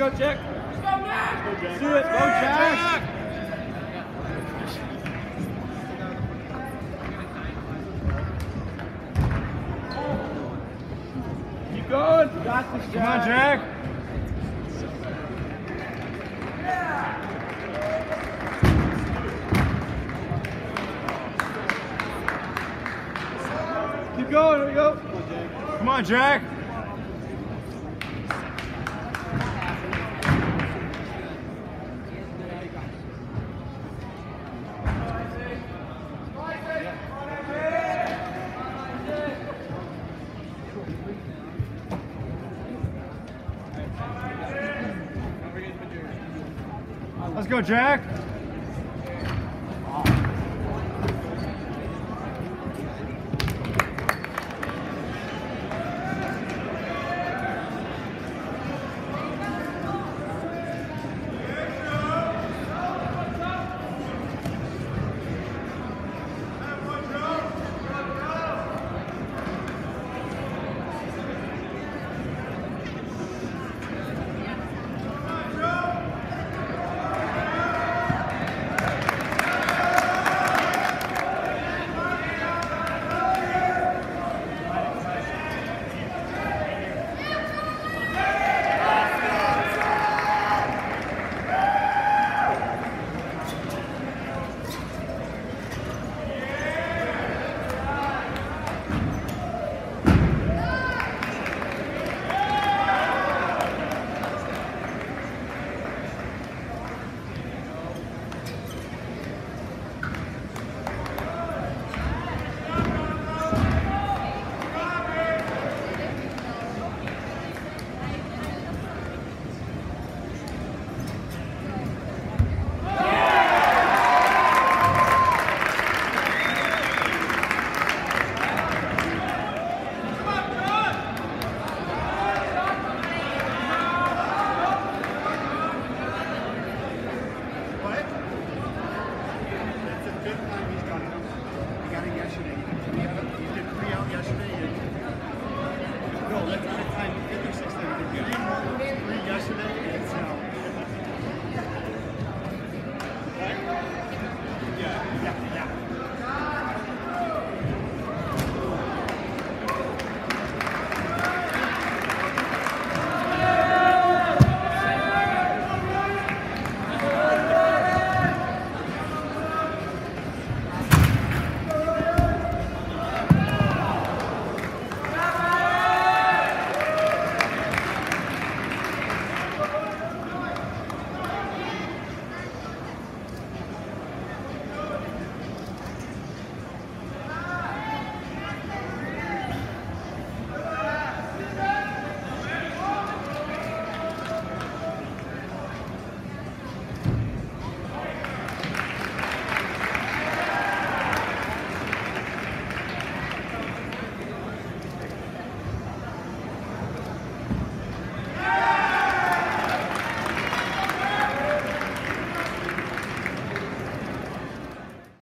go, Jack. See it. Go, Jack. Keep going. You got this, Come on, Jack. Keep going. Here we go. jack Come on, Jack. Let's go, Jack.